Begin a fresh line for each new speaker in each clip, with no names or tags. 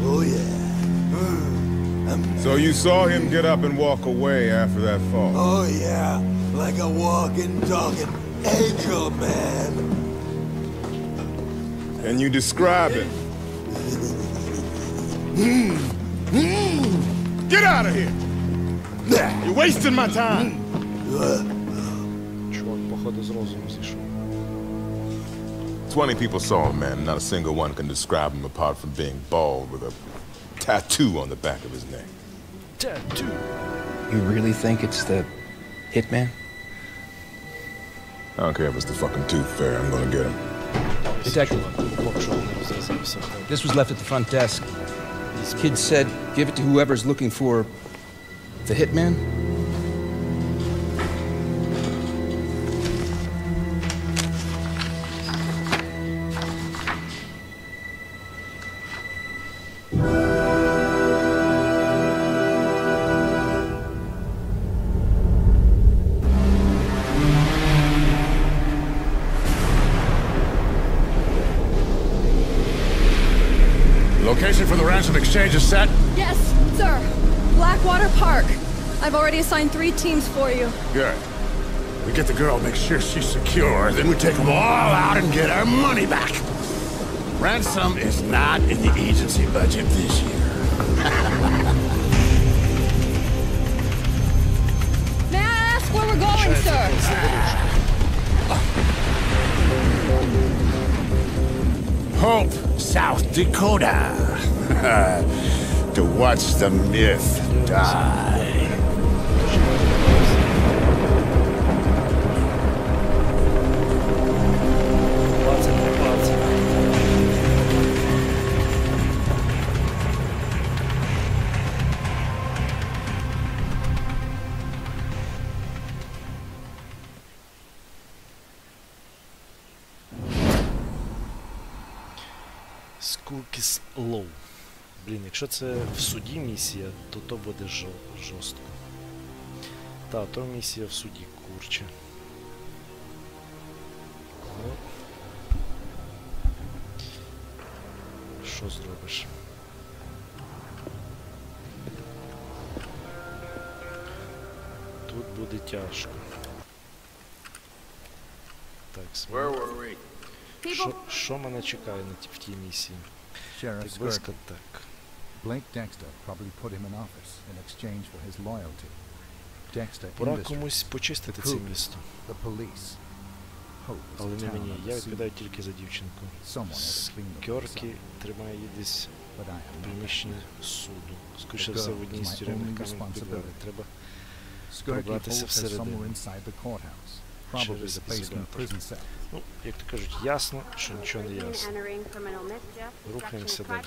Oh yeah.
So you saw him get up and walk away after that fall?
Oh yeah, like a walking, talking angel man.
Can you describe it? Get out of here! You're wasting my time. Twenty people saw him, man. Not a single one can describe him apart from being bald with a tattoo on the back of his neck.
Tattoo?
You really think it's the hitman?
I don't care if it's the fucking tooth fairy. I'm gonna get him.
Detective, this was left at the front desk. This kid said, give it to whoever's looking for the hitman?
Just set?
Yes, sir. Blackwater Park. I've already assigned three teams for you.
Good. We get the girl, make sure she's secure, then we take them all out and get our money back. Ransom is not in the agency budget this year.
May I ask where we're going, sir?
Hope, South Dakota. to watch the myth die.
Skook is low. Блін, якщо це в суді місія, то то буде жорстко. Та, то місія в суді, курче. Ну. Що зробиш? Тут буде тяжко. Так, Що мене чекає на в тій місії? Так, так.
Blake Dexter probably put him in office in exchange for his loyalty. Dexter
Пора комусь почистити це місто.
The police.
Але не мені. Я відповідаю тільки за дівчинку.
Керкі
тримає її десь в приміщенні суду. Скоріше все в одній з тюремних камінь підвали. Треба пробратися всередину. Через ізолятор. Ну, як то кажуть, ясно, що нічого не ясно.
Рухаємося
далі.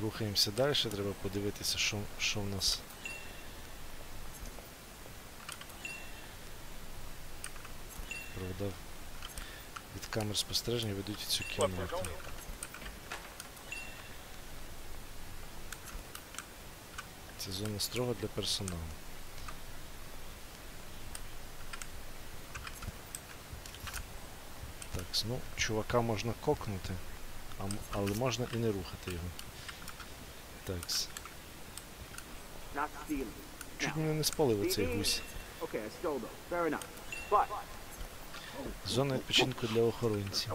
Рухаємося далі, треба подивитися, що, що в нас. Правда, від камер спостереження ведуть цю кімнату. Це зона строго для персоналу. Так, ну, чувака можна кокнути, але можна і не рухати його.
Такс.
Чуть мене не спалив оцей гусь. Зона відпочинку для охоронців.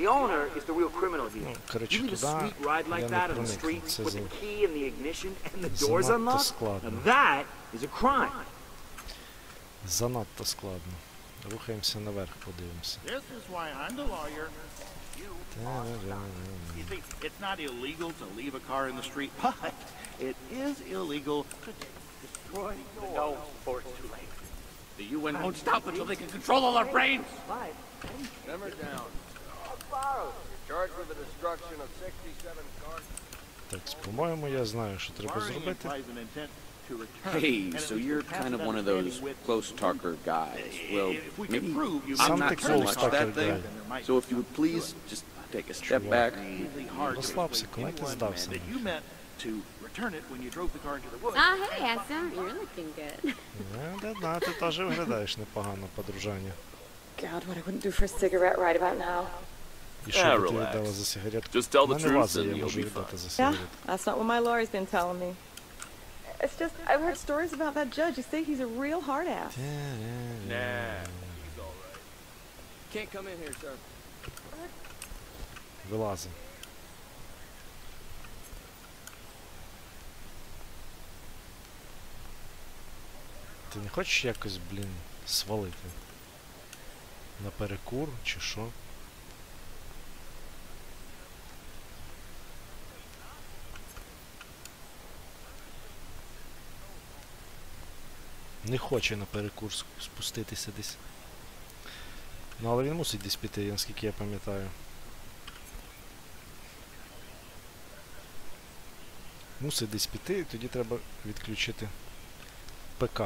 The
owner is the real criminal here. Ну, короче, you
туда
sweet ride like that on the street with the key in the ignition and the doors unlocked? That is a crime.
Занадто складно. Рухаємося наверх, подивимося.
You see, it's not illegal to leave a car in the street, but it is illegal to destroy the
No, for it's too late.
The UN won't stop until they can control all our brains!
Simmer down. Charged with the destruction of 67 cars.
Так, по-моєму, я знаю, що треба зробити.
to return.
Hey, so you're kind of one of those close talker guys. Well,
we
maybe
prove you
I'm not so much that thing. So if you would please just take a step back.
Слабся,
коллекти
здався.
to
hey, I sound you're looking good.
Да, да, ти теж виглядаєш непогано, подружання.
God, what I wouldn't do for a cigarette right about now.
Yeah, relax.
Just tell the truth and you'll be
fine.
Yeah, that's not what my lawyer has been telling me. It's just I've heard stories about that judge. You think he's a real hard ass.
Nah, he's all right. Can't come in here, sir.
Вылазим. Ты не хочешь якось, блін, свалити? На перекур чи що? Не хоче на перекурс спуститися десь. Ну але він мусить десь піти, наскільки я пам'ятаю. Мусить десь піти і тоді треба відключити ПК.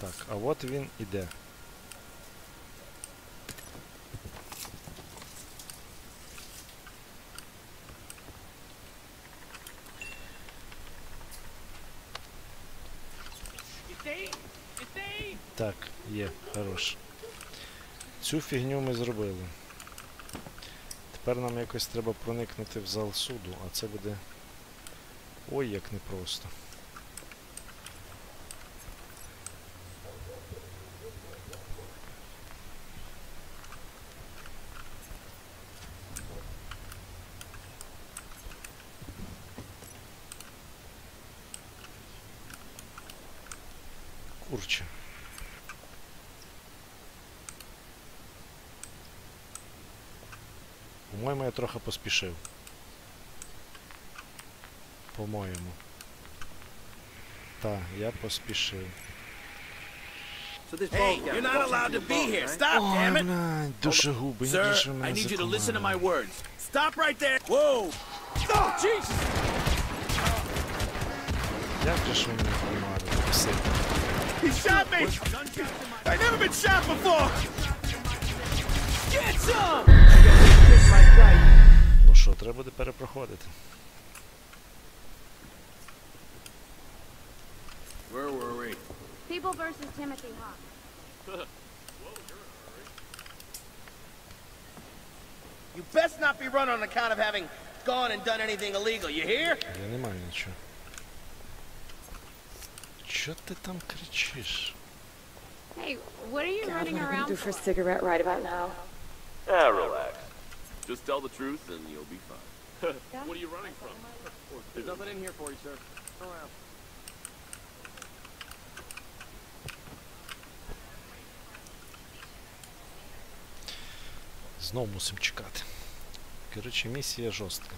Так, а от він іде. Хорош. Цю фігню ми зробили. Тепер нам якось треба проникнути в зал суду, а це буде... Ой, як непросто. трохи поспішив. По-моєму. Так, я поспішив.
Hey, you're not allowed to be here. Stop, oh, damn it!
Блядь, душегуби,
Sir,
більше мене
I need you to listen to my words. Stop right there! Whoa! Oh, Jesus!
Як же ж він не помарив?
He shot me! I've never been shot before!
Ну що, треба буде перепроходити.
Where were we?
People versus Timothy Hawk.
You best not be run on account of having gone and done anything illegal, you hear?
Я не маю нічого. Чё ты там кричишь?
Hey, what are you running around
for?
for
cigarette right about now.
Ah, relax. Just tell the truth and you'll be fine.
what are you running from? There's nothing in here for you, sir. Turn around.
Знову мусимо чекати. Коротше, місія жорстка.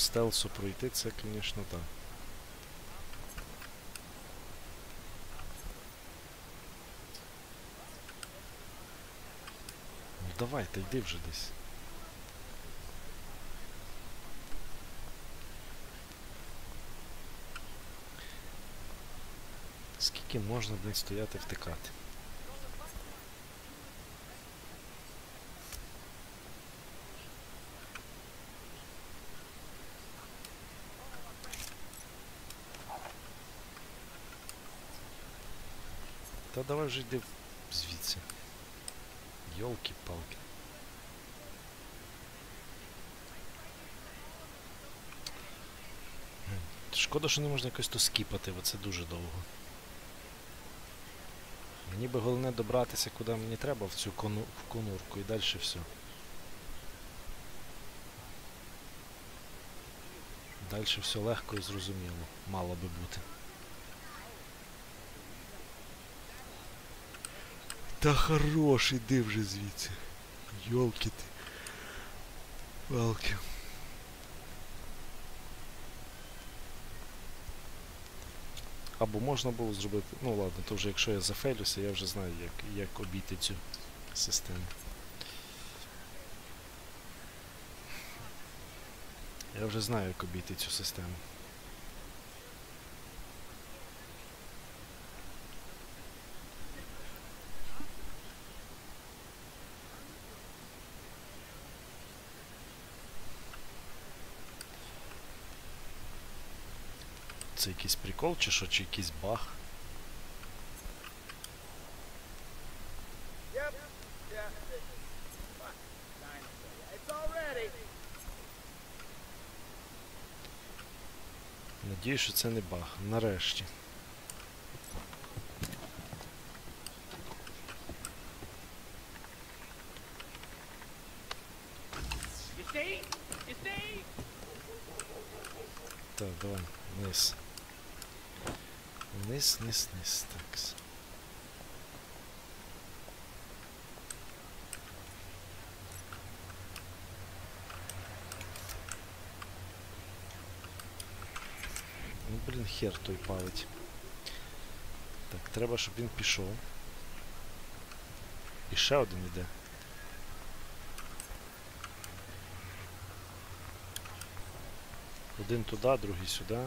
стелсу пройти, це, звісно, так. Ну давай, та йди вже десь. Скільки можна, блін, стояти втикати? давай вже йди звідси. йолки палки Шкода, що не можна якось то скіпати, бо це дуже довго. Мені би головне добратися куди мені треба, в цю кону... в конурку і далі все. Далі все легко і зрозуміло, мало би бути. Та хорош, іди вже звідси. Йолки ти. Палки. Або можна було зробити... Ну ладно, то вже якщо я зафейлюся, я вже знаю, як, як обійти цю систему. Я вже знаю, як обійти цю систему. це якийсь прикол, чи що, чи якийсь баг. Надіюсь, що це не баг. Нарешті. business tax. Ну, блін, хер той палить. Так, треба, щоб він пішов. І ще один іде. Один туди, другий сюди.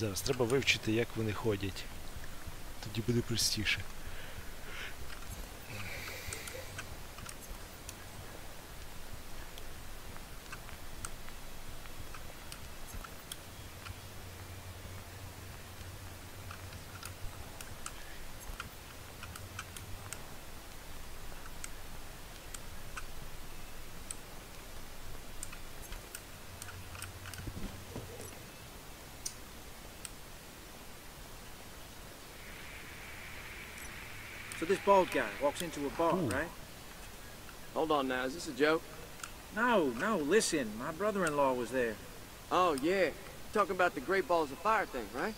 Зараз треба вивчити, як вони ходять. Тоді буде простіше.
bald guy walks into a bar, Ooh. right?
Hold on now, is this a joke?
No, no, listen, my brother-in-law was there.
Oh, yeah. talking about the Great Balls of Fire thing, right?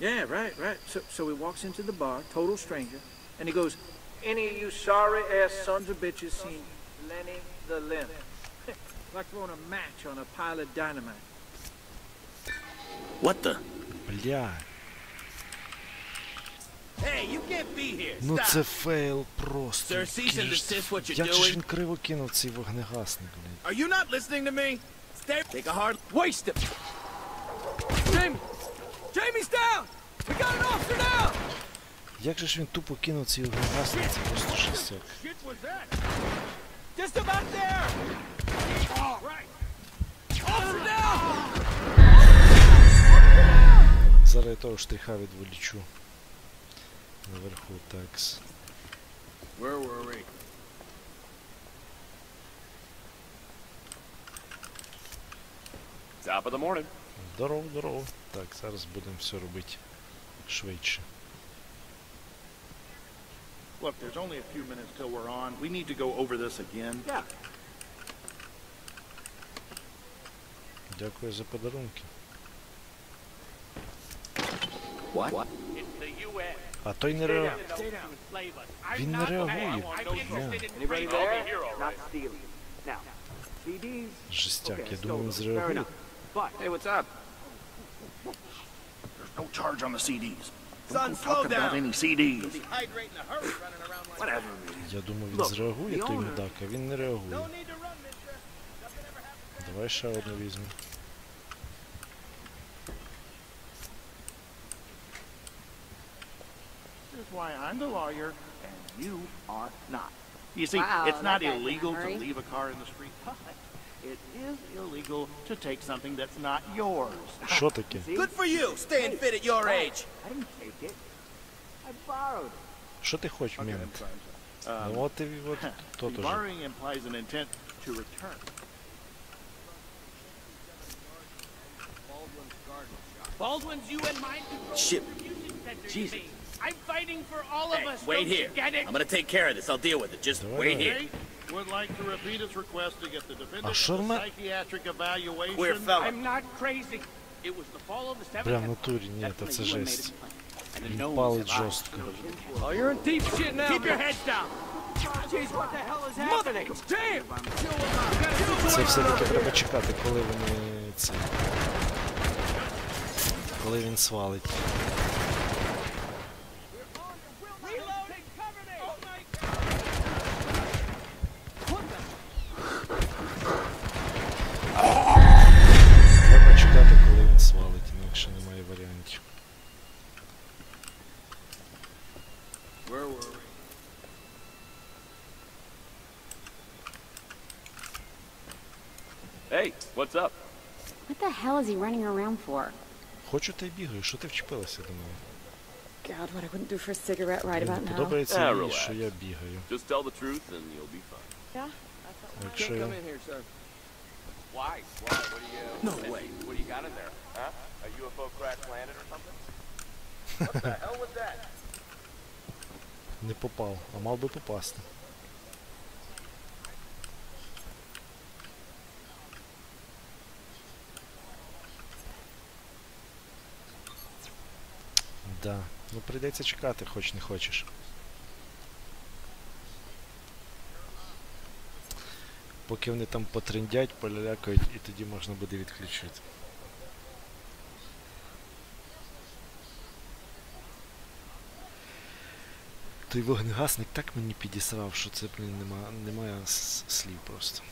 Yeah, right, right. So, so he walks into the bar, total stranger, and he goes, Any of you sorry-ass sons of bitches seen Lenny the Limp? like throwing a match on a pile of dynamite.
What the?
Yeah.
Ну це фейл просто. Як же ж він криво кинув цей вогнегасник,
блін.
Як же ж він тупо кинув цей вогнегасник, це просто
шістяк.
Зараз я того штриха відволічу. наверху такс.
Where were we?
Top of the morning.
Здорово, здорово. Так, зараз будемо все робити швидше.
Look, there's only a few minutes till we're on. We need to go over this again.
Yeah.
Дякую за подарунки.
What?
It's the UN.
А той не реагує. Він не реагує. Жестяк, я думав, він зреагує. Я думаю, він зреагує той мудак, а він не реагує. Давай ще одну
візьмемо. is why I'm the lawyer and you are not. You see,
wow,
it's not illegal to leave a car in the street, but it is illegal to take something that's not yours.
Good for you, staying fit at your age.
I didn't take it. I borrowed it.
Що ти хочеш,
okay,
мент?
Ну, um,
um, you і от то тоже.
Borrowing implies an intent to return.
Baldwin's you and mine.
Shit. Jesus.
I'm fighting for all
hey, of
us.
Wait
Don't
here. I'm gonna take care of this. I'll deal with it. Just
yeah.
wait here.
Would like to repeat his request to get the defendant psychiatric evaluation.
Queer fella.
I'm not crazy. It was the fall of the seventh.
Прям натуре нет, это жесть. Импалы жестко.
Oh, you're in deep shit now.
Keep your head down.
Це все-таки треба чекати, коли вони це. Коли він свалить.
Hey, what's up?
What the hell is he running around for?
Хочу ти бігаю, що ти вчепилася до мене?
God, what I wouldn't do for a cigarette right about now.
Подобається що я бігаю.
Just tell the truth and you'll be fine.
Yeah,
that's
what
come in here, sir.
Why? Why? What do you...
No way.
What do you got in there? Huh? A UFO crash landed or something? What the hell was that?
Не попав, а мав би попасти. Да. Ну прийдеться чекати, хоч не хочеш. Поки вони там потриндять, полялякають і тоді можна буде відключити. Той вогнегасник так мені підісрав, що це, блін, нема, немає слів просто.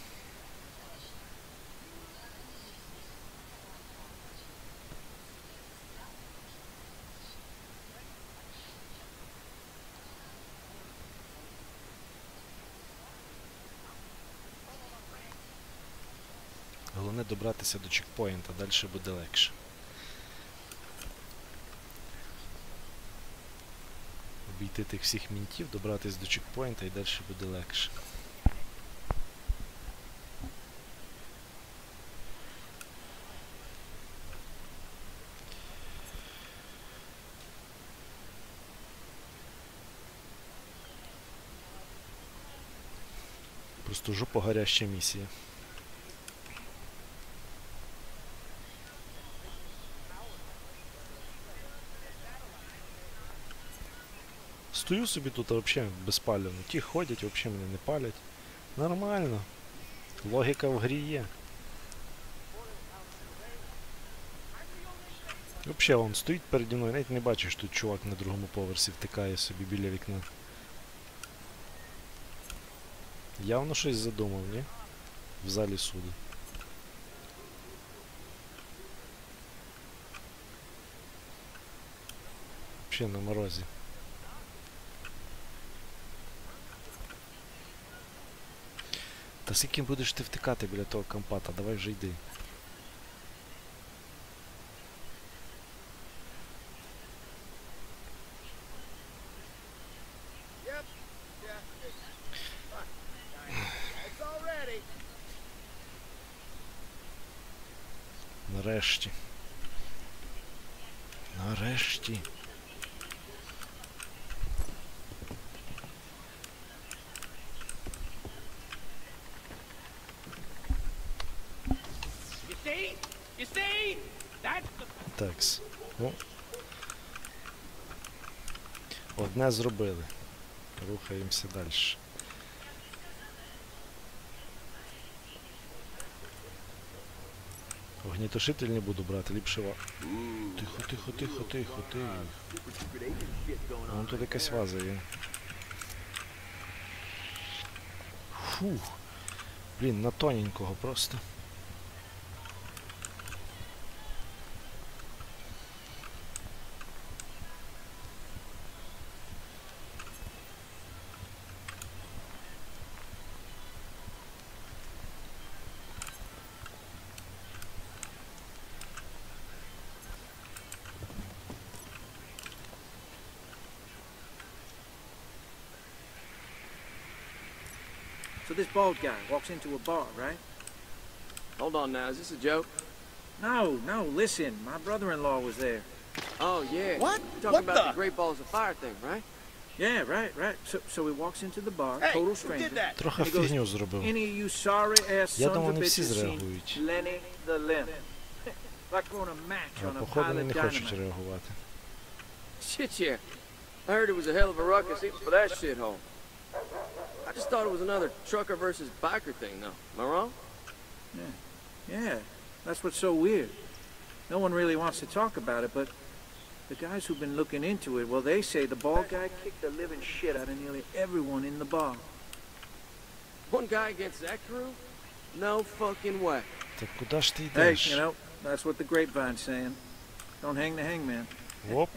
добратися до чекпоінта, далі буде легше. Обійти тих всіх мінтів, добратися до чекпоінта і далі буде легше. Просто жопа гаряща місія. стою собі тут вообще без безпалівно. Ті ходять, вообще мене не палять. Нормально. Логіка в грі є. Взагалі он стоїть переді мною, навіть не бачиш, що тут чувак на другому поверсі втикає собі біля вікна. Явно щось задумав, ні? В залі суду. Взагалі на морозі. Та скільки будеш ти втикати біля того компата, давай вже йди. Такс. Ну. Одне зробили. Рухаємося далі. Огнітушитель не буду брати, ліпше ва... Тихо, тихо, тихо, тихо, тихо. Вон ну, тут якась ваза є. Фух. Блін, на тоненького просто.
bald guy walks into a bar, right?
Hold on now, is this a joke?
No, no, listen, my brother-in-law was there.
Oh, yeah.
What?
You're talking
what
about the?
the?
Great Balls of Fire thing, right?
Yeah, right, right. So, so he walks into the bar,
hey,
total stranger.
Трохи фігню зробив.
Any of you sorry
ass
sons of bitches?
не
Lenny the Limp. like on a match on a pile of dynamite.
Shit, yeah. I heard it was a hell of a ruckus even for that shithole just thought it was another trucker versus biker thing, though. Am I wrong?
Yeah. Yeah. That's what's so weird. No one really wants to talk about it, but the guys who've been looking into it, well, they say the bald guy kicked the living shit out of nearly everyone in the bar.
One guy against that crew? No fucking way.
Hey, you know, that's what the grapevine's saying. Don't hang the hangman. Whoop.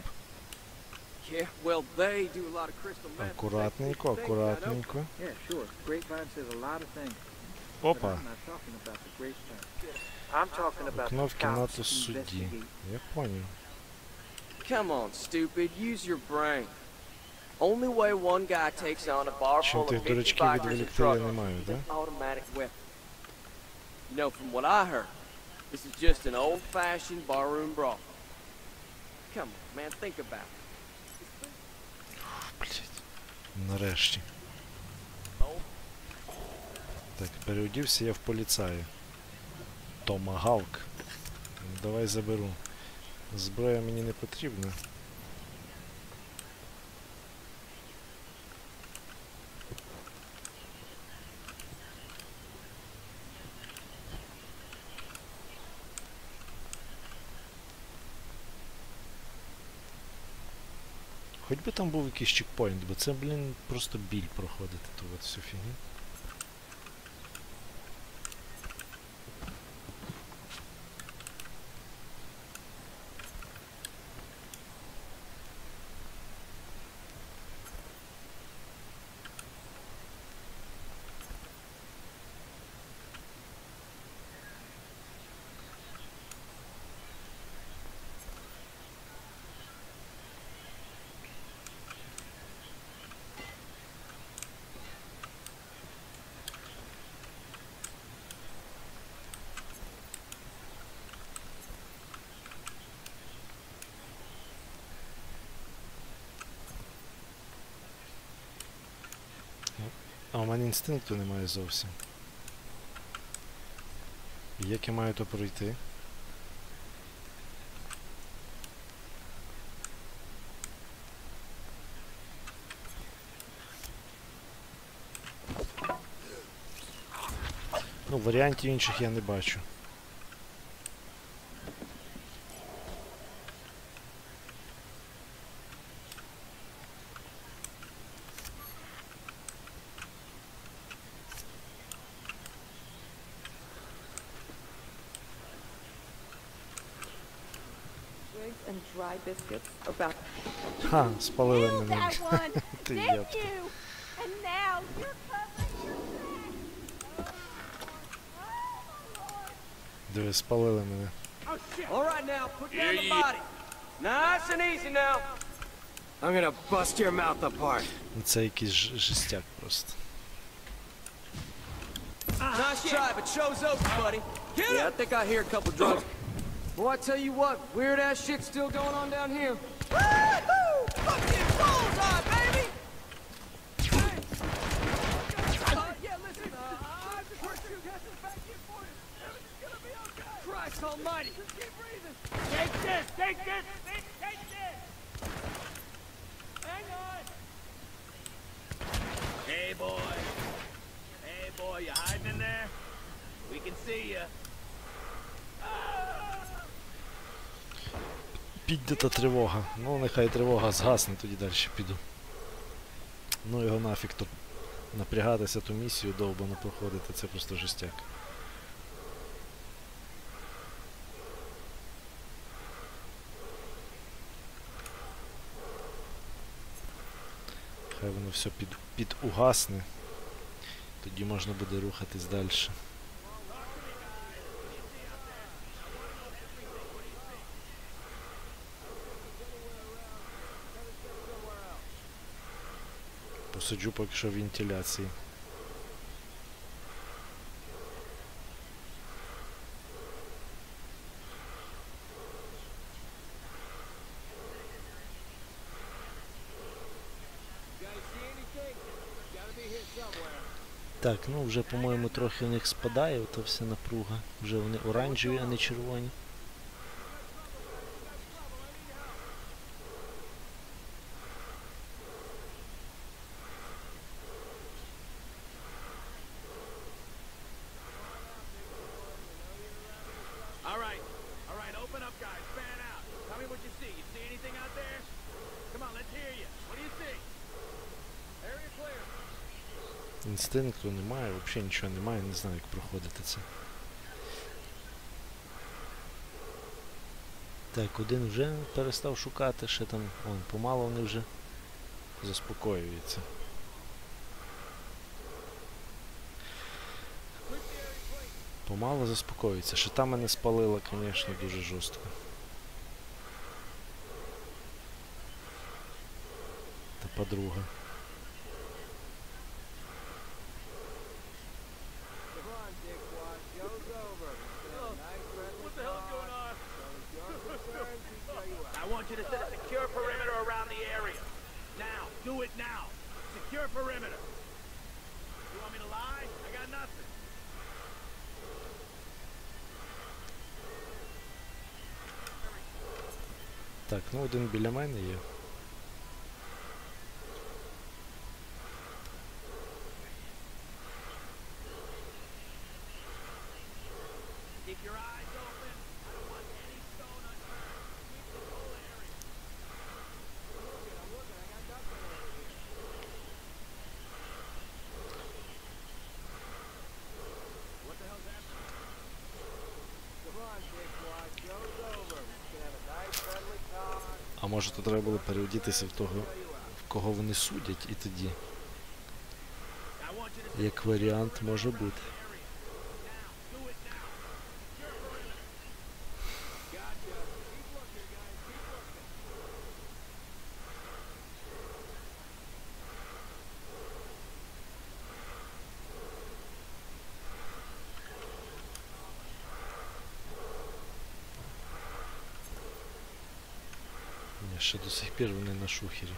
Аккуратненько, аккуратненько.
Опа. У
кнопки
НАТО
суди.
Я понял.
Come on, stupid. Use your brain. Only way one guy takes on a bar full of bikers and
is
an automatic weapon. You know, from what I heard, this is just an old-fashioned barroom brawl. Come on, man, think about it.
Нарешті. Так, переодівся я в поліцаю. Томагавк. Давай заберу. Зброя мені не потрібна. би там був якийсь чекпоінт, бо це, блін, просто біль проходити ту от всю фігню. інстинкту немає зовсім. як я маю то пройти? Ну, варіантів інших я не бачу.
and dry biscuits about.
Ha, spalili me njega. Ti jebate.
Диви, Oh, shit.
All right now, put down the body. Nice and easy now. I'm gonna bust your mouth apart.
Це a жестяк просто.
Nice try, but show's over, buddy. Get Yeah, I think I hear a couple drugs. Boy, I tell you what, weird ass shit's still going on down here.
Та тривога. Ну, нехай тривога згасне, тоді далі піду. Ну його нафіг то напрягатися ту місію довбано проходити, це просто жестяк. Хай воно все під, угасне, тоді можна буде рухатись далі. посиджу поки що в вентиляції. Так, ну вже, по-моєму, трохи у них спадає, ота вся напруга. Вже вони оранжеві, а не червоні. інстинкту немає, взагалі нічого немає, не знаю, як проходити це. Так, один вже перестав шукати, ще там вон помало вони вже заспокоюються. Помало заспокоюється. там мене спалила, звісно, дуже жорстко. Та подруга. Один біля мене є. може то треба було переодітися в того, в кого вони судять і тоді. Як варіант може бути. еще до сих пор на
шухере.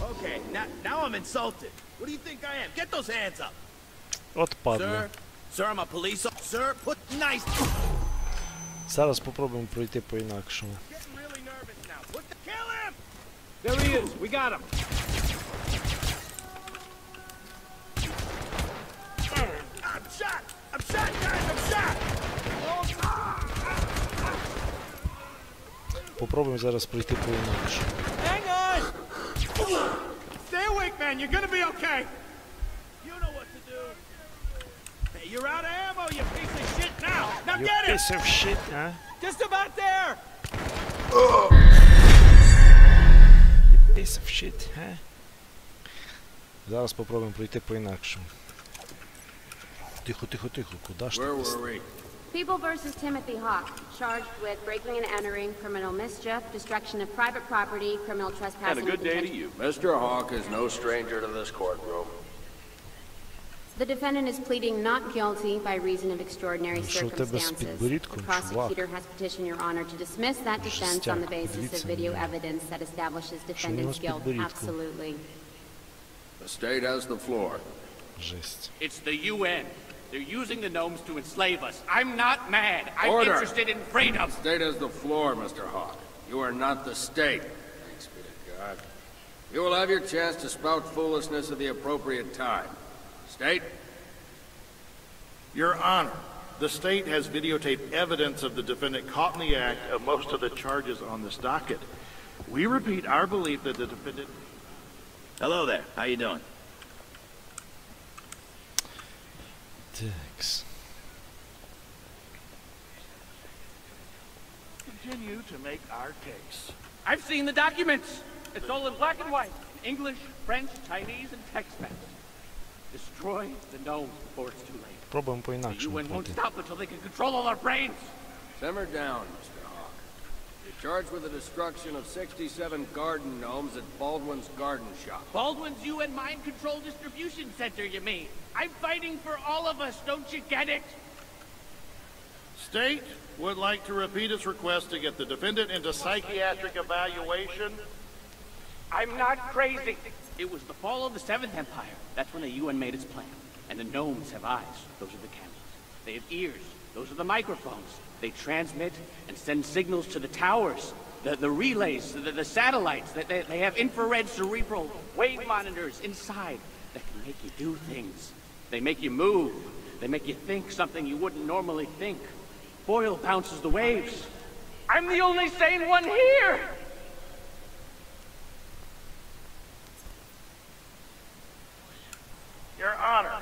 Okay, now, now I'm insulted. What do you think I am? Get those hands up.
Odpadne.
Sir, I'm a police officer. Put nice.
Зараз попробуємо пройти
по інакшому.
There he is. We got him.
I'm shot. I'm shot, guys. I'm shot.
Попробуємо зараз пройти по інакшому.
Hang on a week, man. You're gonna be okay. You know what to do. Hey, you're out of ammo, you piece of shit now. Now
you
get it.
Piece of shit, huh?
Just about there. Ugh.
piece of shit, huh? Зараз попробуємо пройти по-інакшому. Тихо, тихо, тихо. Куда ж ти?
People versus Timothy Hawk charged with breaking and entering, criminal mischief, destruction of private property, criminal trespassing.
And a good day to you. Mr. Hawk is no stranger to this courtroom.
The defendant is pleading not guilty by reason of extraordinary circumstances. The prosecutor has petitioned Your Honor to dismiss that defense on the basis of video evidence that establishes defendant's guilt. Absolutely.
The state has the floor.
It's the UN. They're using the gnomes to enslave us. I'm not mad. I'm
Order.
interested in freedom.
The state has the floor, Mr. Hawk. You are not the state. Thanks be to God. You will have your chance to spout foolishness at the appropriate time. State?
Your Honor, the state has videotaped evidence of the defendant caught in the act of most of the charges on this docket. We repeat our belief that the defendant...
Hello there. How you doing?
Continue to make our case.
I've seen the documents. It's all in black and white. English, French, Chinese, and Tex-Mex. Destroy the gnomes before it's too late.
Problem
The UN won't stop until they can control all our brains.
Simmer down, Mr. Charged with the destruction of 67 garden gnomes at Baldwin's garden shop.
Baldwin's UN mind control distribution center, you mean? I'm fighting for all of us, don't you get it?
State would like to repeat its request to get the defendant into psychiatric evaluation.
I'm not crazy. It was the fall of the Seventh Empire. That's when the UN made its plan. And the gnomes have eyes. Those are the cameras. They have ears. Those are the microphones. They transmit and send signals to the towers, the, the relays, the, the satellites. they, they have infrared cerebral wave monitors inside that can make you do things. They make you move. They make you think something you wouldn't normally think. Boyle bounces the waves. I'm the only sane one here!
Your Honor,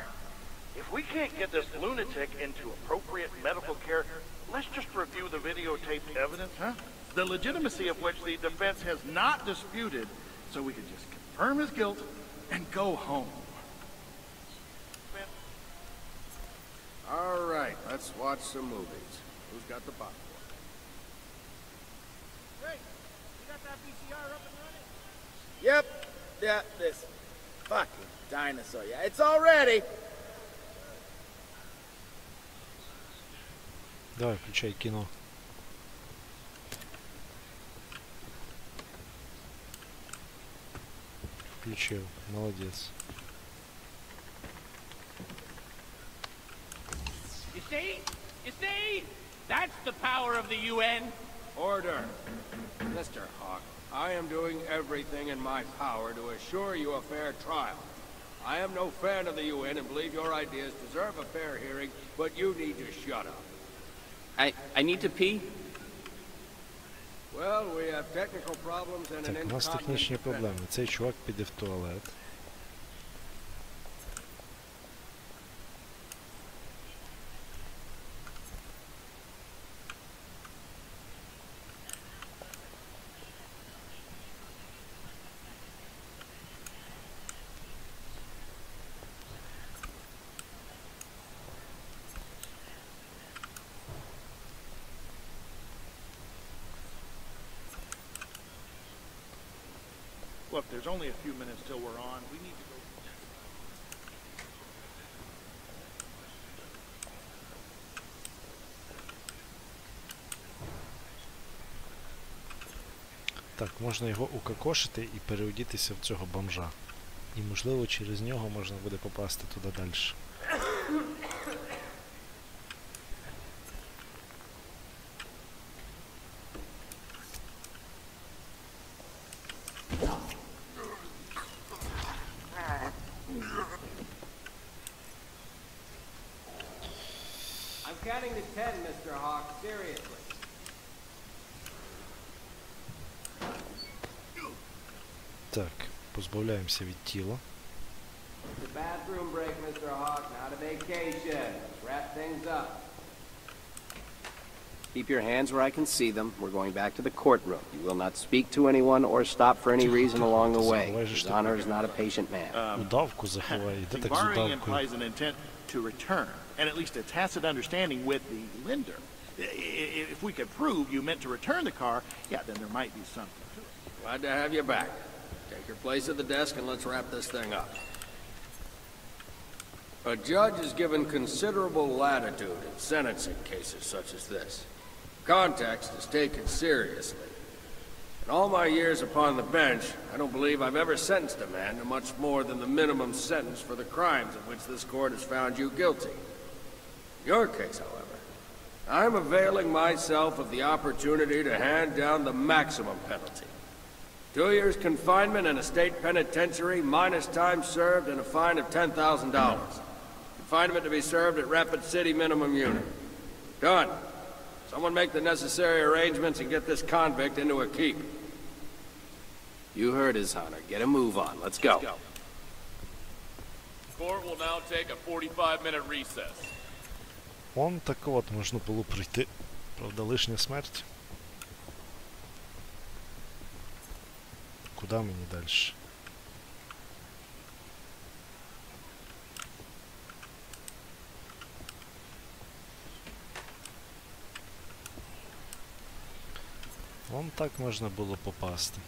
if we can't get this lunatic into appropriate medical care, Let's just review the videotaped evidence, huh? The legitimacy of which the defense has not disputed, so we can just confirm his guilt and go home.
All right, let's watch some movies. Who's got the box?
Great. You got that VCR up and running?
Yep. Yeah, this fucking dinosaur. Yeah, it's all ready.
Давай, включай кино. Включил, молодец.
You see? You see? That's the power of the UN.
Order. Mr. Hawk, I am doing everything in my power to assure you a fair trial. I am no fan of the UN and believe your ideas deserve a fair hearing, but you need to shut up.
I, I need to pee.
Well, we have technical problems and
так, an у нас технічні проблеми. Цей чувак піде в туалет.
only a few minutes till we're on. We need to go.
Так, можна його укакошити і переодітися в цього бомжа. І можливо через нього можна буде попасти туди далі.
counting to ten, Mr. Hawk, seriously.
Так, позбавляемся
It's a bathroom break, Mr. Hawk, not a vacation. Let's wrap things up.
Keep your hands where I can see them. We're going back to the courtroom. You will not speak to anyone or stop for any reason along the way. His Honor is not a patient man.
Um,
barring
implies an intent to return and at least a tacit understanding with the lender. If we could prove you meant to return the car, yeah, then there might be something
Glad to have you back. Take your place at the desk and let's wrap this thing up. A judge is given considerable latitude in sentencing cases such as this. Context is taken seriously. In all my years upon the bench, I don't believe I've ever sentenced a man to much more than the minimum sentence for the crimes of which this court has found you guilty. Your case, however, I'm availing myself of the opportunity to hand down the maximum penalty. Two years confinement in a state penitentiary, minus time served and a fine of $10,000. Confinement to be served at Rapid City Minimum Unit. Done. Someone make the necessary arrangements and get this convict into a keep.
You heard his honor. Get a move on. Let's go. Let's go.
Court will now take a 45-minute recess.
Он так от можна було прийти. Правда, лишня смерть. Куди мені далі? Вон так можна було попасти.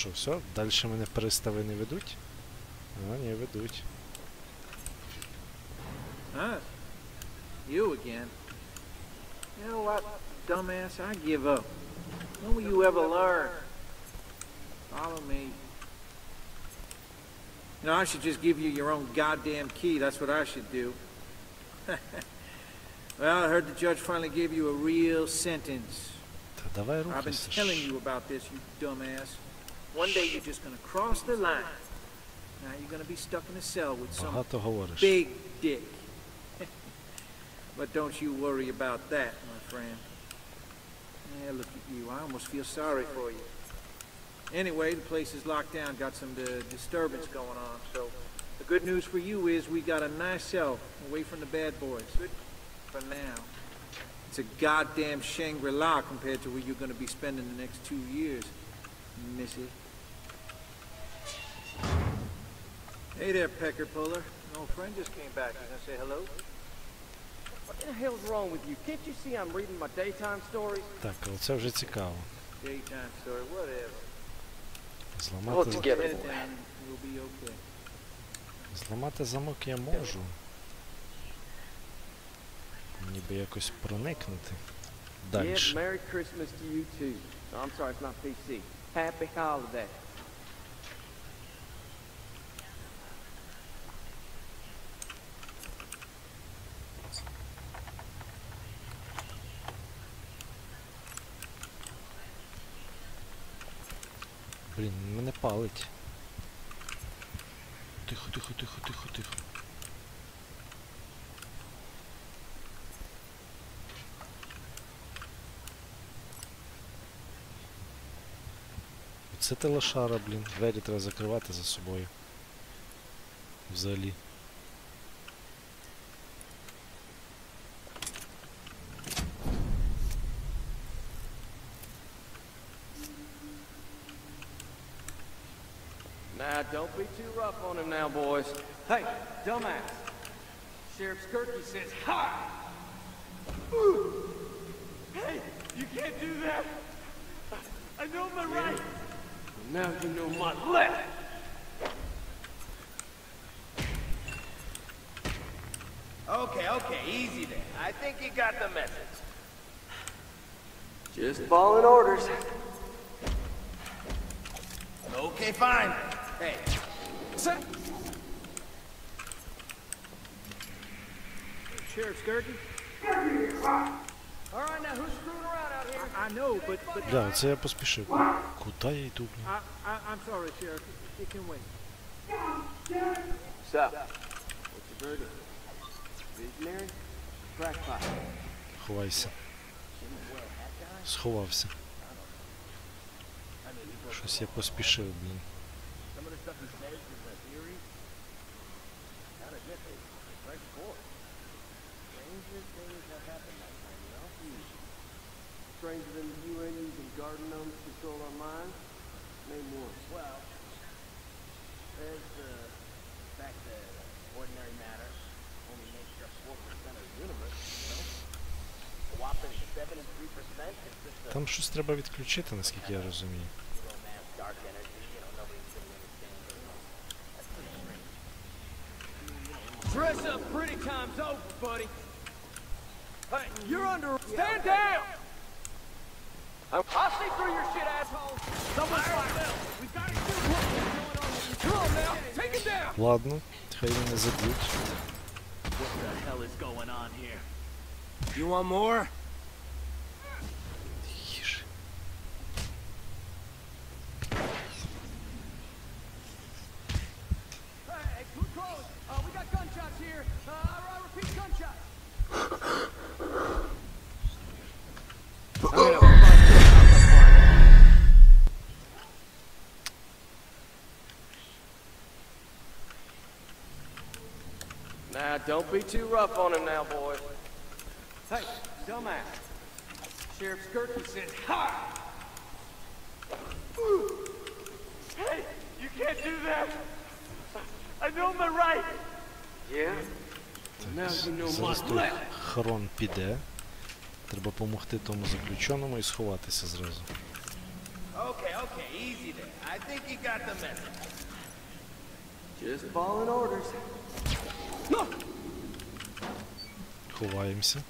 що, все? Далі мене в пристави не ведуть? А, ні, ведуть.
Ah, you again. You know what, dumbass, I give up. When will you ever learn? Follow me. You know, I should just give you your own goddamn key. That's what I should do. well, I heard the judge finally gave you a real sentence. I've been telling you about this, you dumbass. One day you're just going to cross the line. Now you're going to be stuck in a cell with some big dick. but don't you worry about that, my friend. Yeah, look at you. I almost feel sorry for you. Anyway, the place is locked down, got some uh, disturbance going on, so the good news for you is we got a nice cell away from the bad boys. for now. It's a goddamn Shangri-La compared to where you're going to be spending the next two years, missy. Hey there, Pecker Puller. An old friend just came back. You gonna say hello?
What the hell's wrong with you? Can't you see I'm reading my daytime stories?
Так, це вже цікаво.
Daytime story, whatever.
Зламати...
All together, boy. We'll be okay.
Зламати замок я можу. Ніби якось проникнути. Дальше.
Yeah, Merry Christmas to you too. No, I'm sorry, it's not PC. Happy holiday.
Блін, мене палить. Тихо, тихо, тихо, тихо, тихо. Це телешара, блін, двері треба закривати за собою. Взагалі.
Gurky says, ha! Ooh. Hey,
you can't do that. I know my right.
Now you know my left.
Okay, okay, easy there. I think you got the message.
Just following orders.
Okay, fine. Hey.
Sir
Да, це я поспішив. Куда я йду,
блин?
Ховайся. Сховався. Щось я поспішив, блін.
Some of the stuff he says is a theory. Not a good thing. Frank's court. strangest things that happened that time, you know? Hmm.
Stranger than you and using garden gnomes to control our minds? Name one.
Well, there's the fact that ordinary matter only makes up 4% of the universe, you know? A whopping 73%
Там щось треба відключити, наскільки я розумію.
Dress up pretty time's over, buddy you're under... Stand down! I'm... i through your shit, asshole! Someone's fire! We gotta do it! Come on now! Take it down!
Ладно, training is a glitch.
What the hell is going on here? You want more?
don't be too rough on him now, boy. Hey, dumbass. Sheriff Skirky says, ha! Ooh.
Hey, you can't do that. I know my right.
Yeah?
Зараз
той
Хрон піде. Треба допомогти тому заключеному і сховатися зразу.
Okay, okay, easy there. I think you got the message.
Just following orders.
No! upowajem się.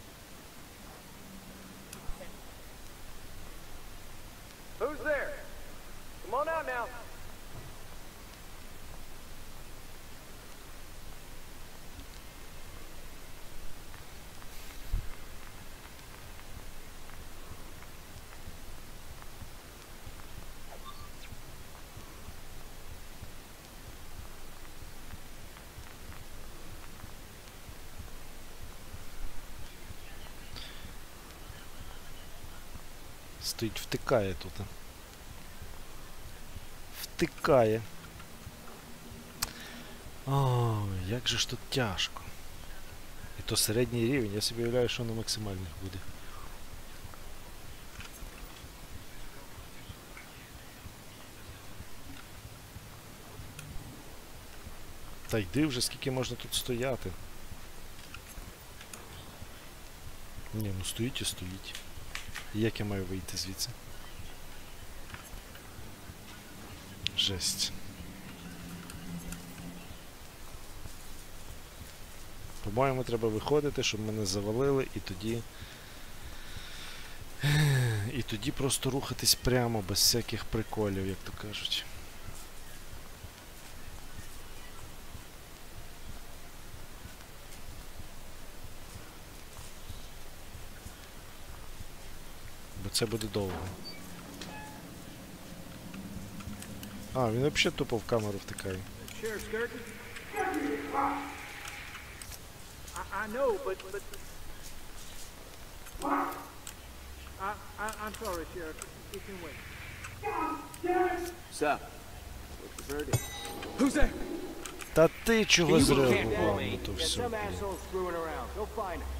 стоїть, втикає тут. Втикає. О, як же ж тут тяжко. І то середній рівень, я собі уявляю, що на максимальних буде. Та йди вже, скільки можна тут стояти. Ні, ну стоїть і стоїть. Як я маю вийти звідси? Жесть. По-моєму, треба виходити, щоб мене завалили і тоді. І тоді просто рухатись прямо без всяких приколів, як то кажуть. це буде довго. А, він взагалі тупо в камеру втикає.
I know, but but I, I I'm sorry, Sheriff. It can wait.
Sir, what's the verdict? Who's there?
Та ти чого зреагував на то все?
Some asshole screwing around. Go find him.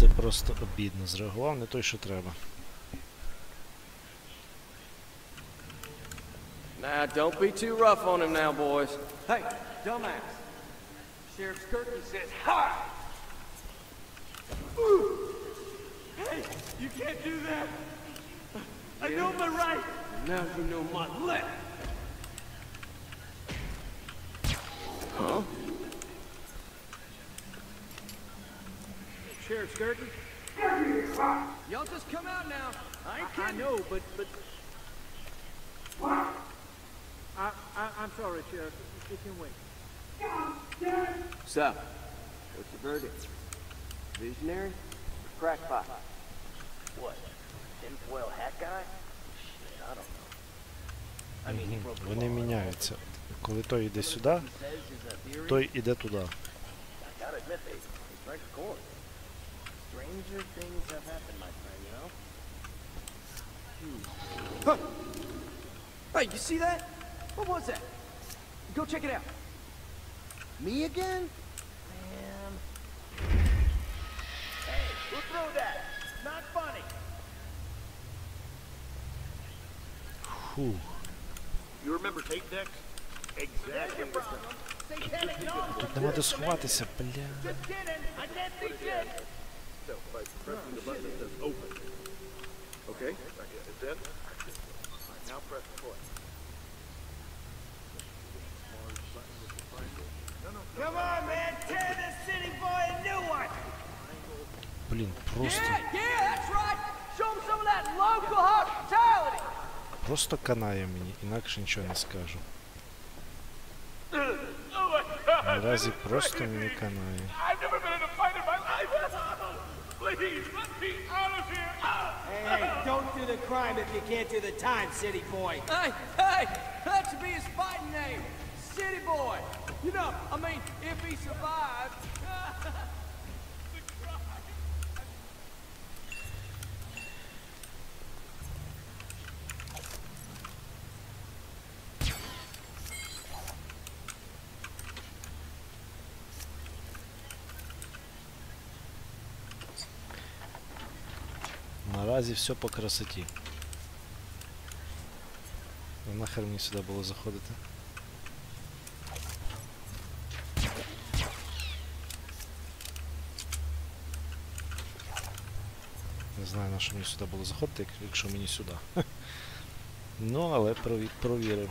Це просто обідно. Зреагував не той, що треба.
Now, don't be too rough on him now, boys. Hey, dumbass. Sheriff Kirky says, hi! Ooh.
Hey, you can't do that. Yeah. I know my right.
Now you know my left.
Skirton?
Y'all just come out now. I,
I, I know, but but. I, I I'm sorry, Sheriff. It can wait.
So, what's the verdict? Visionary? Crackpot?
What? Tinfoil hat guy? Shit, I don't know. I mean,
Вони міняються. Коли той йде сюди, той іде туди.
Stranger things have happened, my friend, you know? Hmm.
Huh. Hey, you see that? What was that? Go check it out.
Me again? Man. Hey, who threw that? Not funny.
Whew.
You remember tape decks? Exactly.
Надо схватиться, блядь.
yourself by pressing the button that says open. Okay? And then, now press the foot.
Come on, man, tear this city boy a new one!
Блин, просто... Просто канає мені, інакше нічого не скажу. Наразі просто мені канає.
let me out of here!
Hey, don't do the crime if you can't do the time, city boy. Hey, hey! That should be his fighting name! City boy! You know, I mean, if he survives...
базе все по красоті. Нахер мені сюди було заходити. Не знаю на що мені сюди було заходити, якщо мені сюди. ну, але провірив.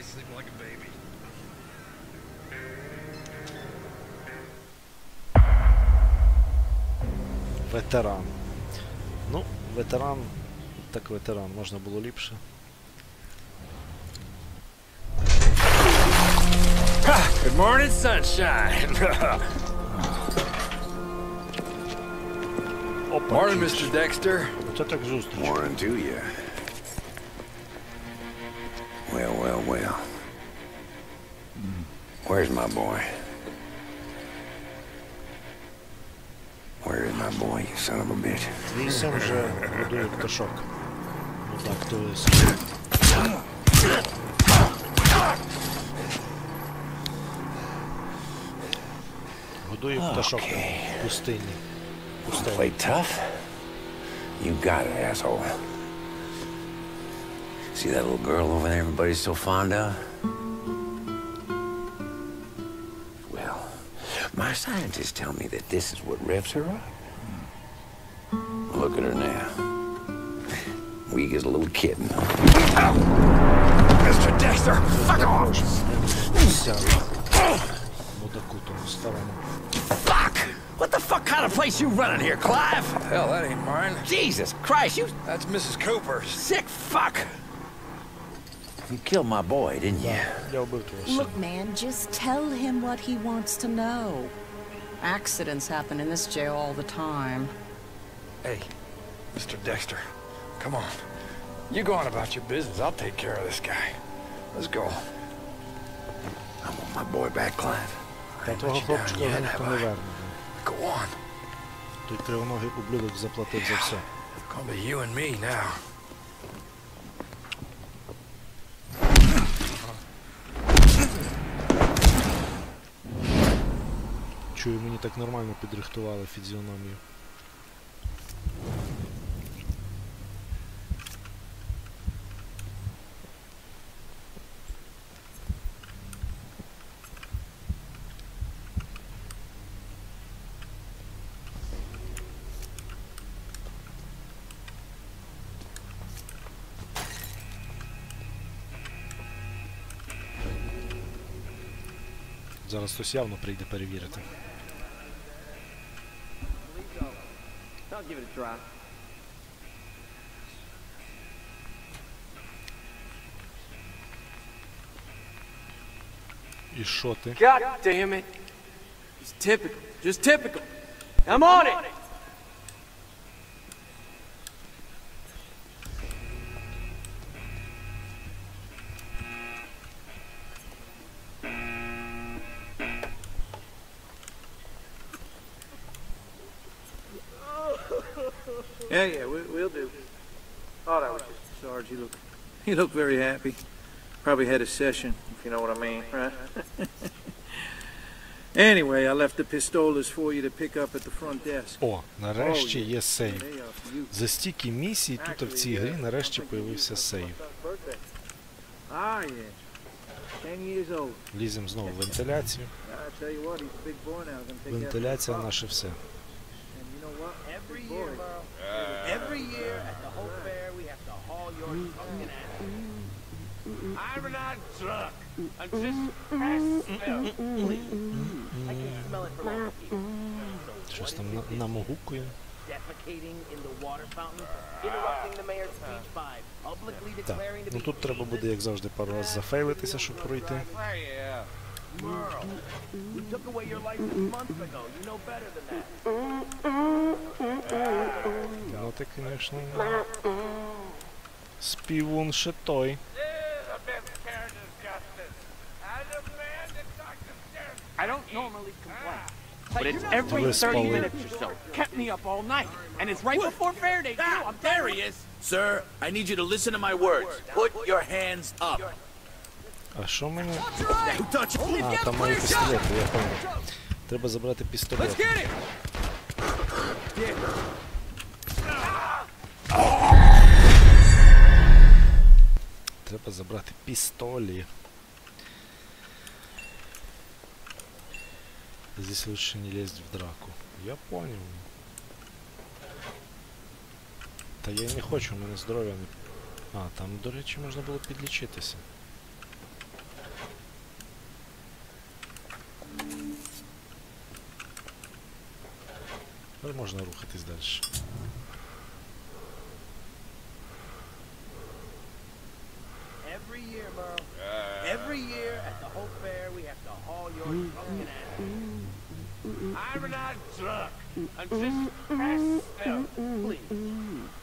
He's sleeping like a baby.
Ветеран. Ну, ветеран, так ветеран, можна було ліпше.
Good morning, sunshine. Опа, morning, Mr. Dexter.
Morning to you. Where's my boy? Where is my boy, you son of a bitch?
Лисом же дует кошок. Вот так то есть. Годует кошок в пустыне.
Play tough? You got it, asshole. See that little girl over there everybody's so fond of? My scientists tell me that this is what revs her up. Look at her now. Weak as a little kitten. Mr. Dexter, fuck off! Fuck! What the fuck kind of place you running here, Clive?
Hell, that ain't mine.
Jesus Christ, you...
That's Mrs. Cooper.
Sick fuck! You killed my boy, didn't you?
Look, man, just tell him what he wants to know. Accidents happen in this jail all the time.
Hey, Mr. Dexter, come on. You go on about your business. I'll take care of this guy. Let's go.
I want my boy back, Clive.
Go on.
Той кривоногий ублюдок заплатив за все.
to be you and me now.
Чую, мені так нормально підрихтували фізіономію. Зараз хтось явно прийде перевірити.
I'll give it a try.
You що ти?
God damn it. It's typical. Just typical. I'm on it.
Yeah, yeah, we, we'll do. Thought I was just Sarge. You look, you look very happy. Probably had a session, if you know what I mean, right? Anyway, I left the pistolas for you to pick up at the front desk.
О, нарешті є сейв. За стільки місій тут в цій грі нарешті появився сейв. Ліземо знову в вентиляцію. Вентиляція наше все.
Every year at the Hope Fair, we have to haul your drunken ass. I'm not drunk. I'm just ass I can smell it from over here.
Щось там намогукує. Так, ну тут треба буде, як завжди, пару раз зафейлитися, щоб пройти.
Merle, we took away your license months ago. You know better than that.
No ty, конечно, no. Спивунши know,
I don't normally complain, ah. but it's every 30 minutes or so. Kept me up all night, and it's right before Faraday. Ah,
there he is. Sir, I need you to listen to my words. Put your hands up.
А що
мені...
А, там мої пістолети, я пам'ятаю. Треба забрати пістолет. Треба забрати пістолі. Здесь лучше не лезть в драку. Я понял. Та я не хочу, у мене здоров'я не... А, там, до речі, можна було підлічитися. No i można ruchатись дальше.
Every year, Merle. Every year at the Hope Fair, we have to haul your mm, drunken mm, ass.
Mm, I'm not drunk. I'm just passed out.
Please.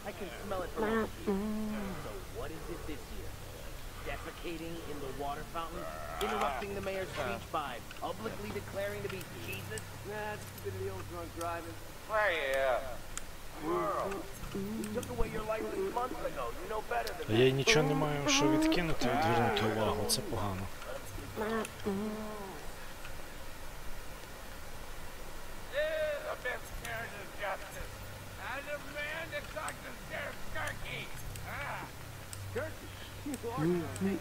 I can smell it from here. So what is it this year? defecating in the water fountain, interrupting the mayor's speech by publicly declaring to be Jesus.
Nah, it's been the old drunk driving.
А я нічого не маю, що відкинути, відвернути увагу, це погано. Mm-hmm.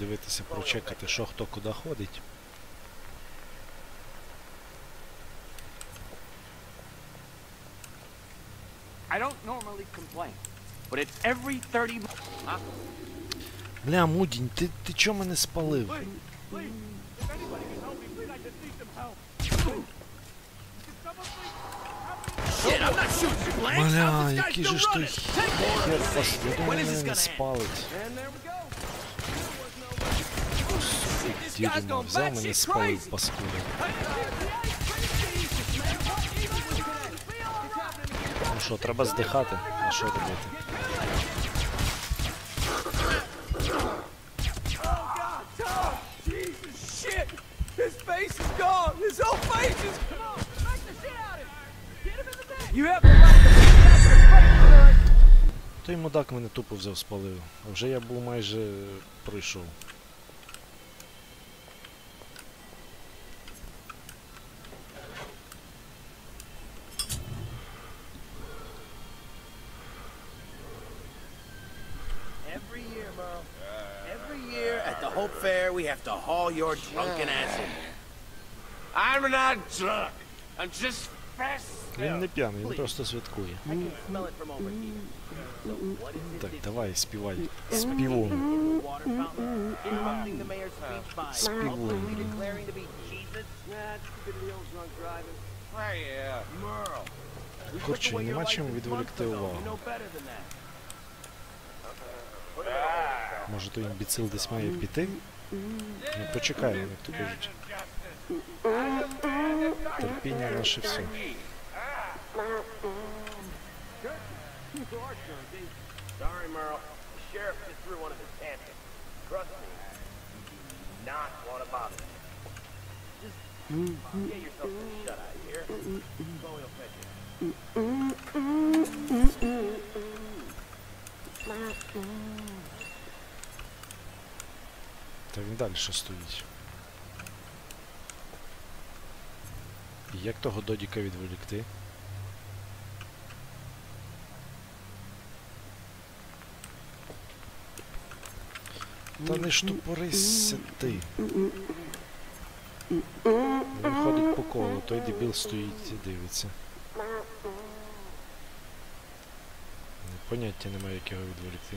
подивитися, прочекати, що хто куди ходить.
I don't normally complain, but it's every 30
Бля, мудінь, ти, ти чого мене спалив? Бля, який же ж той хер пас, я думаю, мене не спалить. Дідума взяв мені спалив паскуду. Ну що, треба здихати, а що робити? Той мудак мене тупо взяв спалив, а вже я був майже пройшов.
we have to haul your drunken ass in
I'm not drunk. I'm just fast.
Він не п'яний, він просто святкує. Так, давай співай.
Співом. Співом. Uh,
Коротше, нема чим відволікти увагу.
Uh,
Може той імбіцил десь має mm. піти? Ну, почекаємо, як то кажуть. Терпіння наше все.
Sorry, Merle. The sheriff just threw one of his tantrums. Trust me, you do not want to bother me. Just get yourself some shut-eye here. Chloe will fetch it.
то він далі стоїть. як того додіка відволікти? Та не штупорися ти. Він ходить по колу, той дебіл стоїть і дивиться. Поняття немає, як його відволікти.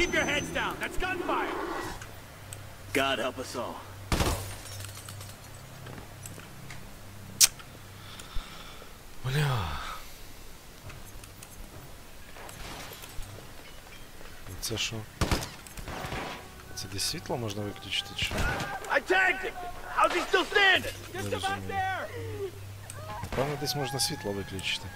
Keep your heads down. That's gunfire. God help us all.
Бля. Це що? Це десь світло можна виключити чи?
I tagged it! How's he still standing?
Just about there! Напевно, десь можна світло виключити.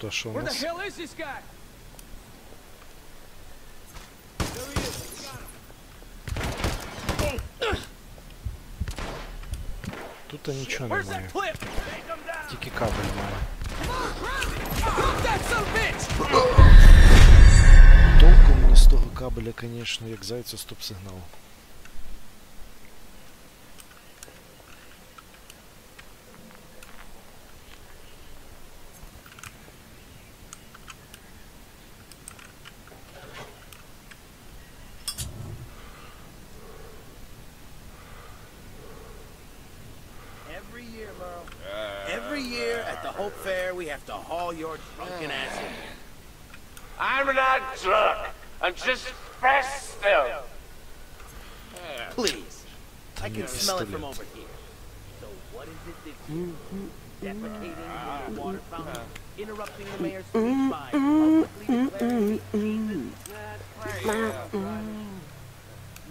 тут а что у нас?
Тут-то
ничего
не мое.
Дикий кабель
мое.
Толку мне с того кабеля, конечно, як зайця стоп-сигнал.
we have to haul your drunken ass in.
I'm not drunk. I'm just fresh still.
Please. I can smell it from over here. So what is it that you defecating in the water fountain, interrupting the mayor's speech by publicly declaring mm.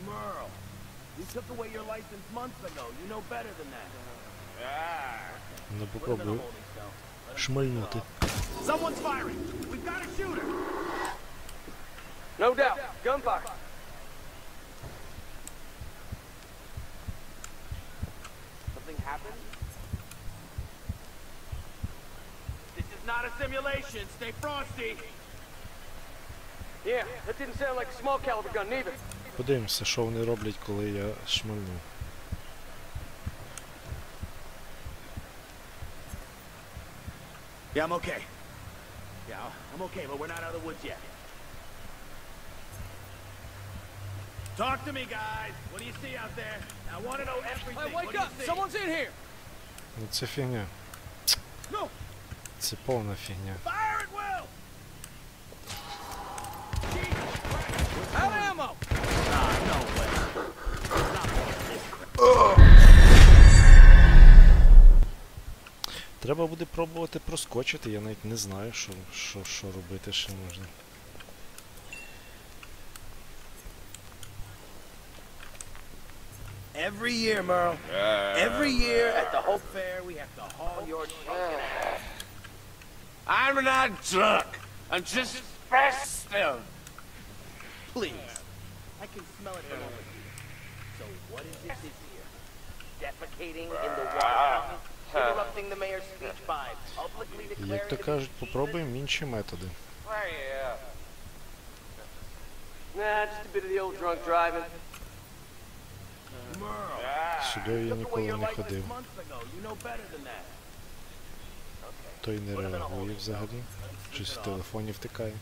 Merle, you took away your license months ago. You know better than that. Ah.
шмальнути.
No doubt. Gunfire.
Something happened? This is not a simulation. Stay frosty.
Yeah, that didn't sound like a small caliber gun neither.
Подивимося, що вони роблять, коли я шмальну.
Yeah, I'm okay. Yeah, I'm okay, but we're not out of the woods yet. Talk to me, guys. What do you see out there? I want to know everything. I
wake up! Someone's in here.
Вот це фігня.
No.
Це повна фігня.
Fire at will.
Out ammo.
Ah, no way. Not this. Ugh.
Треба буде пробувати проскочити, я навіть не знаю, що, що, що робити ще можна.
Every year, Merle. Every year at the Hope Fair, we have to haul your shit.
I'm not drunk. I'm just fresh
Please. I can smell it from over here. So what is it this year? Defecating in the water
як то кажуть, попробуємо інші методи. Сюди я ніколи не ходив. Той не реагує взагалі. Щось в телефоні втикає.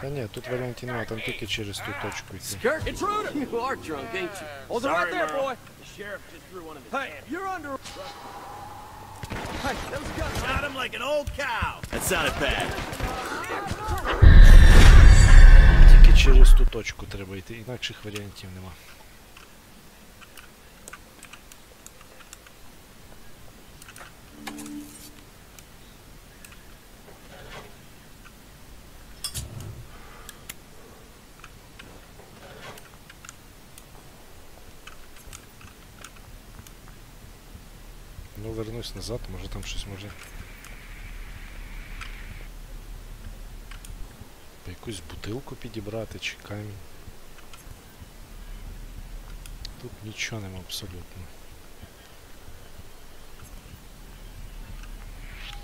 Та ні, тут Валентіна, там тільки через ту точку йти.
Kirk, intruder! You are drunk, ain't you? Hold it right there, boy!
The sheriff just threw one of his
Hey, you're under... Hey, those guns...
Shot him like an old cow! That sounded bad.
Тільки через ту точку треба йти, інакших варіантів нема. повернусь назад, может там что-то щось може. Якусь бутылку підібрати чи камень. Тут ничего нема абсолютно.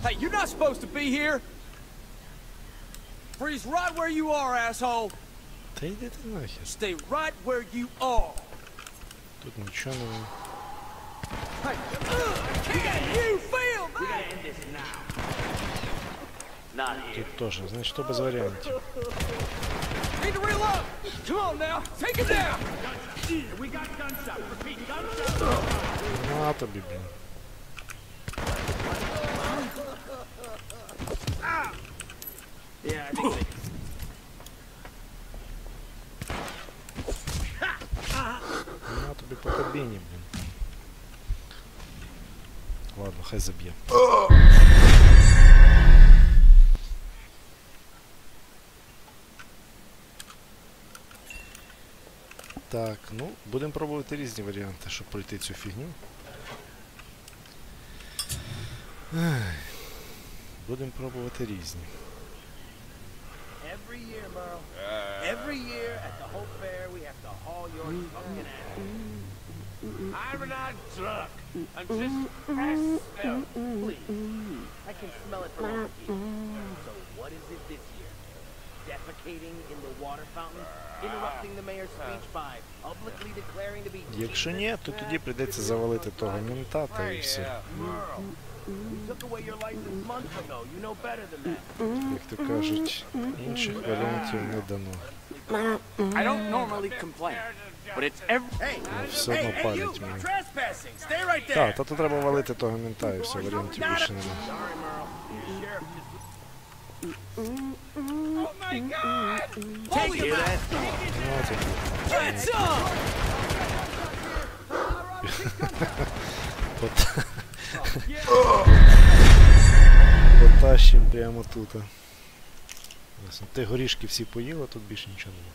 Hey, you're not supposed to be here! Freeze right where you are, asshole!
Та йди ти нахер.
Stay right where you are!
Тут ничего нема.
Hey, you feel
that?
Тут тоже, значит, оба варианте.
Need to reload! Come on now, take it down!
We got gunshot, repeat, gunshot!
Ну, а то биби.
Yeah, I think they
На тебе по кабине, блин. Ладно, хай заб'є. Так, ну, будемо пробувати різні варіанти, щоб пройти цю фігню. Будемо пробувати різні.
Every year, Merle. Every year at the Hope Fair we have to haul your pumpkin ass. I'm not drunk. I'm just passed out. Please. I can smell it from over here. So what is it this year? Defecating in the water fountain? Interrupting the mayor's speech by publicly declaring to be...
Якщо ні, то тоді прийдеться завалити того мента та і все. Як то кажуть, інших варіантів не дано.
I don't normally complain.
Все одно палять
мене.
Так, та то треба валити того мента і все, варіантів більше
немає.
Oh
Потащим прямо тут. Ти горішки всі поїла, тут більше нічого
немає.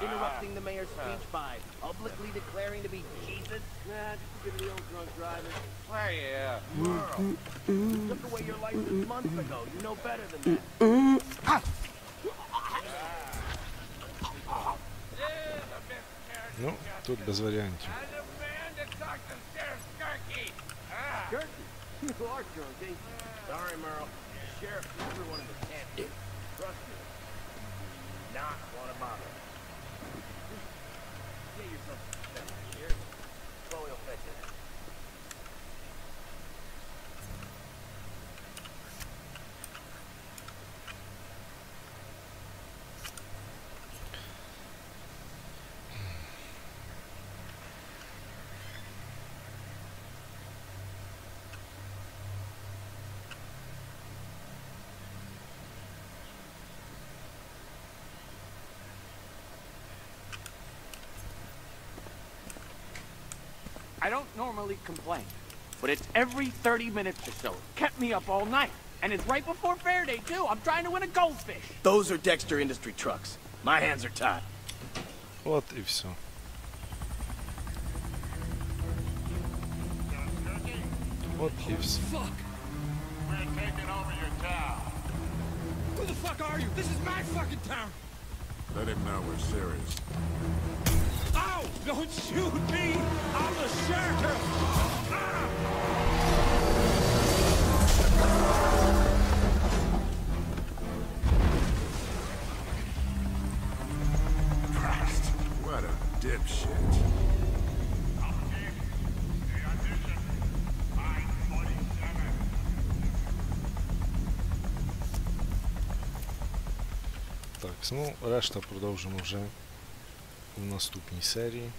interrupting the mayor's uh-huh. speech by publicly declaring to be Jesus? Nah, just a good old drunk driver.
Oh, yeah.
Girl, you took away your license months ago. You know better than that. Ah.
Ну, тут без
вариантов. Ah. Sorry, Merle. Sheriff, everyone in the camp. Trust me. Not want to bother.
I don't normally complain, but it's every 30 minutes or so. Kept me up all night. And it's right before fair day, too. I'm trying to win a goldfish.
Those are Dexter Industry trucks. My hands are tied.
Вот и все. Вот и все.
Who the fuck are you? This is my fucking town!
Let him know we're serious.
Don't shoot me! I'm the sheriff!
what a dipshit.
Ну, решта продовжимо вже у наступній серії.